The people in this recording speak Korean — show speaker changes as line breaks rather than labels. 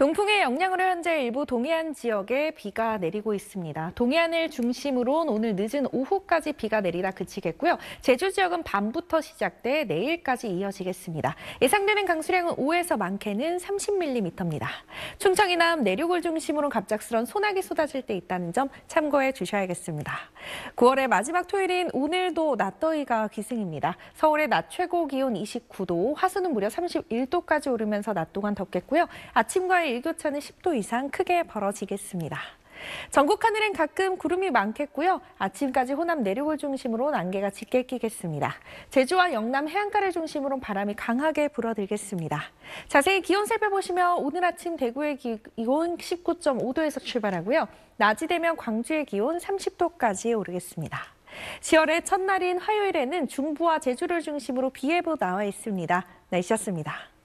동풍의 영향으로 현재 일부 동해안 지역에 비가 내리고 있습니다. 동해안을 중심으로 오늘 늦은 오후까지 비가 내리다 그치겠고요. 제주 지역은 밤부터 시작돼 내일까지 이어지겠습니다. 예상되는 강수량은 5에서 많게는 30mm입니다. 충청 이남 내륙을 중심으로 갑작스런 소나기 쏟아질 때 있다는 점 참고해 주셔야겠습니다. 9월의 마지막 토요일인 오늘도 낮더위가 기승입니다. 서울의 낮 최고 기온 29도, 화수는 무려 31도까지 오르면서 낮 동안 덥겠고요. 아침과의 일교차는 10도 이상 크게 벌어지겠습니다. 전국 하늘엔 가끔 구름이 많겠고요. 아침까지 호남 내륙을 중심으로 안개가 짙게 끼겠습니다. 제주와 영남 해안가를 중심으로 바람이 강하게 불어들겠습니다. 자세히 기온 살펴보시면 오늘 아침 대구의 기온 19.5도에서 출발하고요. 낮이 되면 광주의 기온 30도까지 오르겠습니다. 10월의 첫날인 화요일에는 중부와 제주를 중심으로 비 예보 나와 있습니다. 날씨였습니다.